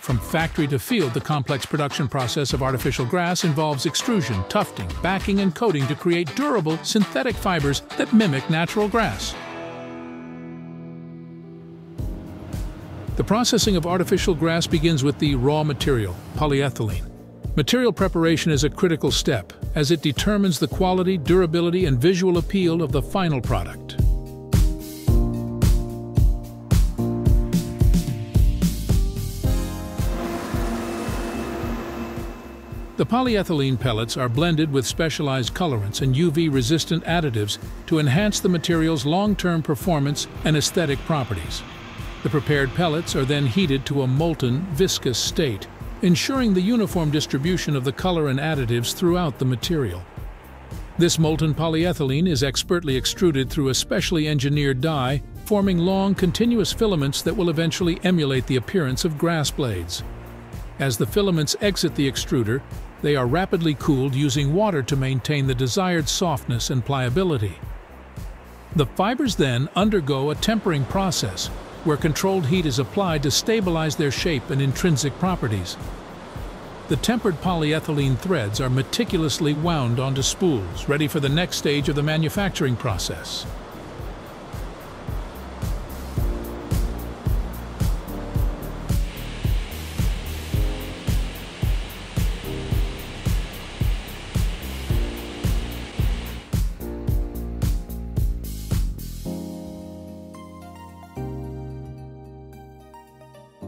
From factory to field, the complex production process of artificial grass involves extrusion, tufting, backing, and coating to create durable, synthetic fibers that mimic natural grass. The processing of artificial grass begins with the raw material, polyethylene. Material preparation is a critical step, as it determines the quality, durability, and visual appeal of the final product. The polyethylene pellets are blended with specialized colorants and UV-resistant additives to enhance the material's long-term performance and aesthetic properties. The prepared pellets are then heated to a molten, viscous state, ensuring the uniform distribution of the color and additives throughout the material. This molten polyethylene is expertly extruded through a specially engineered die, forming long, continuous filaments that will eventually emulate the appearance of grass blades. As the filaments exit the extruder, they are rapidly cooled using water to maintain the desired softness and pliability. The fibers then undergo a tempering process, where controlled heat is applied to stabilize their shape and intrinsic properties. The tempered polyethylene threads are meticulously wound onto spools, ready for the next stage of the manufacturing process.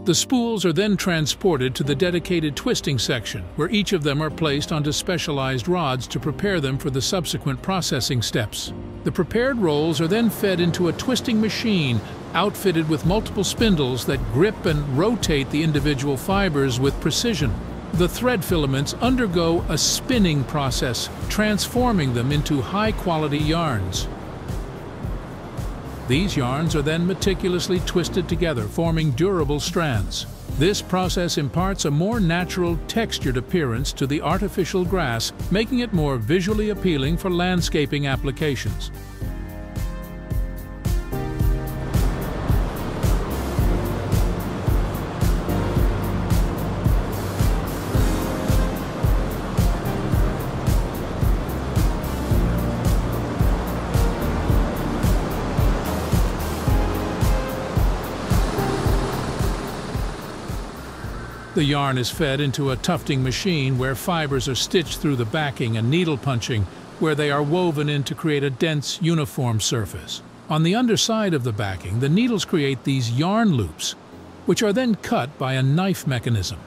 The spools are then transported to the dedicated twisting section, where each of them are placed onto specialized rods to prepare them for the subsequent processing steps. The prepared rolls are then fed into a twisting machine outfitted with multiple spindles that grip and rotate the individual fibers with precision. The thread filaments undergo a spinning process, transforming them into high-quality yarns. These yarns are then meticulously twisted together, forming durable strands. This process imparts a more natural, textured appearance to the artificial grass, making it more visually appealing for landscaping applications. The yarn is fed into a tufting machine where fibers are stitched through the backing and needle punching where they are woven in to create a dense, uniform surface. On the underside of the backing, the needles create these yarn loops, which are then cut by a knife mechanism.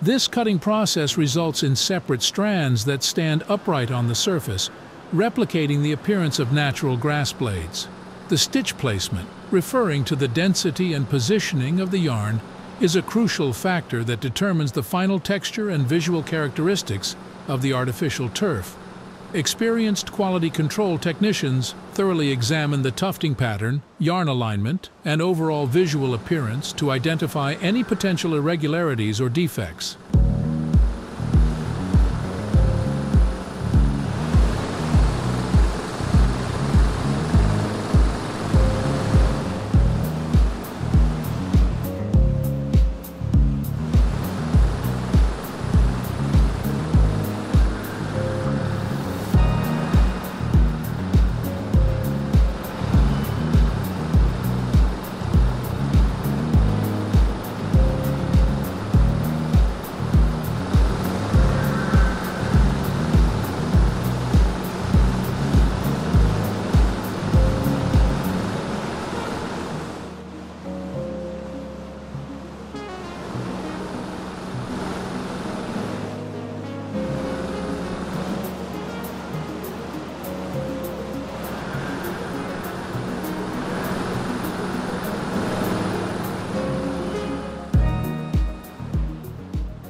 This cutting process results in separate strands that stand upright on the surface, replicating the appearance of natural grass blades. The stitch placement, referring to the density and positioning of the yarn, is a crucial factor that determines the final texture and visual characteristics of the artificial turf. Experienced quality control technicians thoroughly examine the tufting pattern, yarn alignment, and overall visual appearance to identify any potential irregularities or defects.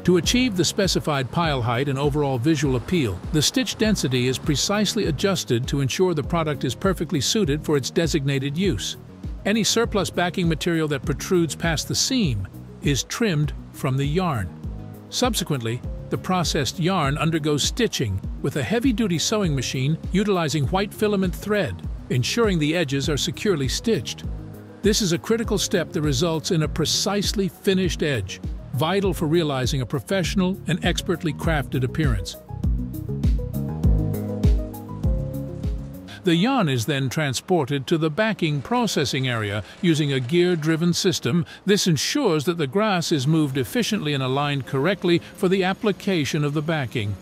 To achieve the specified pile height and overall visual appeal, the stitch density is precisely adjusted to ensure the product is perfectly suited for its designated use. Any surplus backing material that protrudes past the seam is trimmed from the yarn. Subsequently, the processed yarn undergoes stitching with a heavy-duty sewing machine utilizing white filament thread, ensuring the edges are securely stitched. This is a critical step that results in a precisely finished edge, vital for realizing a professional and expertly crafted appearance. The yarn is then transported to the backing processing area using a gear-driven system. This ensures that the grass is moved efficiently and aligned correctly for the application of the backing.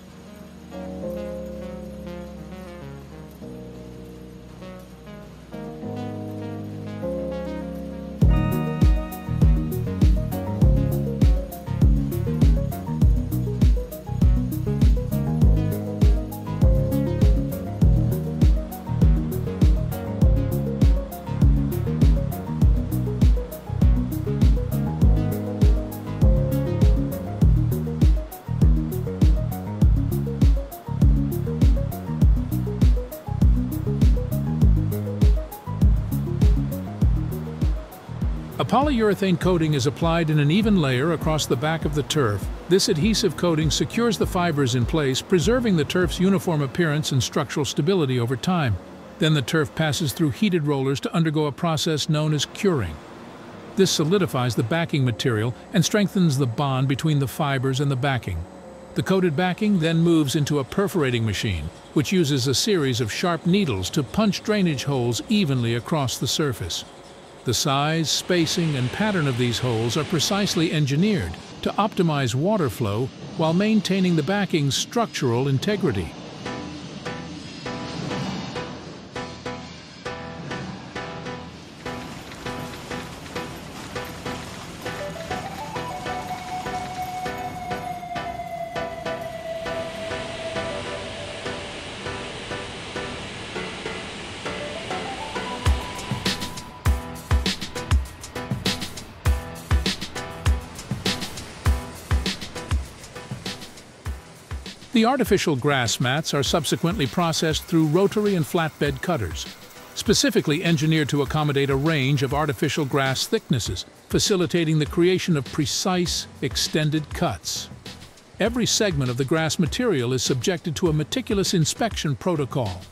A polyurethane coating is applied in an even layer across the back of the turf. This adhesive coating secures the fibers in place, preserving the turf's uniform appearance and structural stability over time. Then the turf passes through heated rollers to undergo a process known as curing. This solidifies the backing material and strengthens the bond between the fibers and the backing. The coated backing then moves into a perforating machine, which uses a series of sharp needles to punch drainage holes evenly across the surface. The size, spacing, and pattern of these holes are precisely engineered to optimize water flow while maintaining the backing's structural integrity. The artificial grass mats are subsequently processed through rotary and flatbed cutters, specifically engineered to accommodate a range of artificial grass thicknesses, facilitating the creation of precise, extended cuts. Every segment of the grass material is subjected to a meticulous inspection protocol,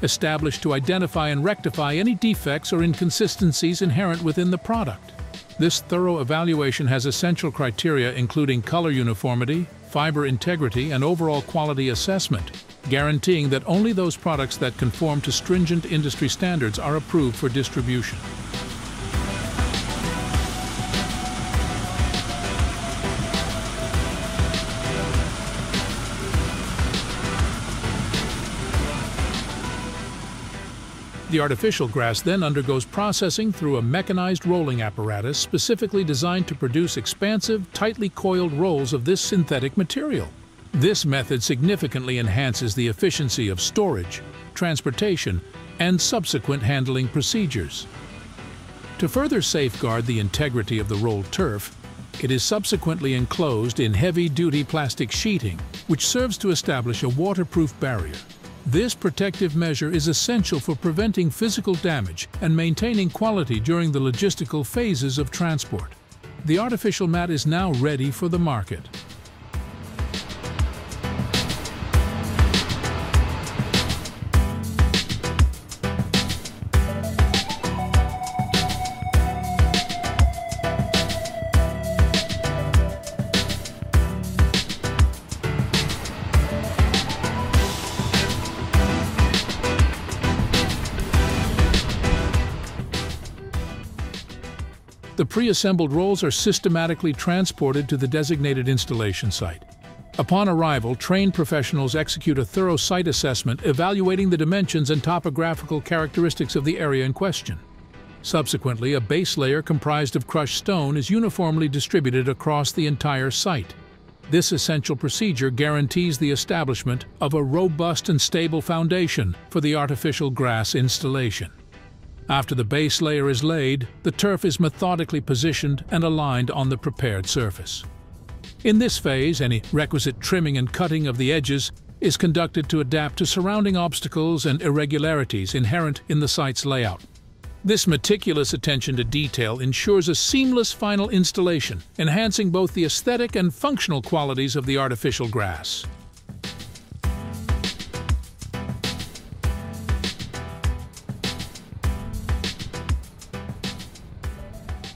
established to identify and rectify any defects or inconsistencies inherent within the product. This thorough evaluation has essential criteria including color uniformity, fiber integrity, and overall quality assessment, guaranteeing that only those products that conform to stringent industry standards are approved for distribution. The artificial grass then undergoes processing through a mechanized rolling apparatus specifically designed to produce expansive, tightly coiled rolls of this synthetic material. This method significantly enhances the efficiency of storage, transportation, and subsequent handling procedures. To further safeguard the integrity of the rolled turf, it is subsequently enclosed in heavy-duty plastic sheeting, which serves to establish a waterproof barrier. This protective measure is essential for preventing physical damage and maintaining quality during the logistical phases of transport. The artificial mat is now ready for the market. The pre-assembled rolls are systematically transported to the designated installation site. Upon arrival, trained professionals execute a thorough site assessment evaluating the dimensions and topographical characteristics of the area in question. Subsequently, a base layer comprised of crushed stone is uniformly distributed across the entire site. This essential procedure guarantees the establishment of a robust and stable foundation for the artificial grass installation. After the base layer is laid, the turf is methodically positioned and aligned on the prepared surface. In this phase, any requisite trimming and cutting of the edges is conducted to adapt to surrounding obstacles and irregularities inherent in the site's layout. This meticulous attention to detail ensures a seamless final installation, enhancing both the aesthetic and functional qualities of the artificial grass.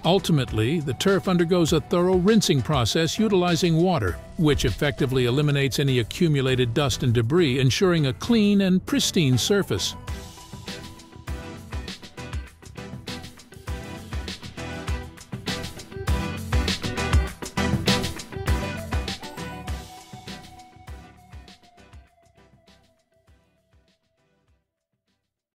Ultimately, the turf undergoes a thorough rinsing process utilizing water, which effectively eliminates any accumulated dust and debris, ensuring a clean and pristine surface.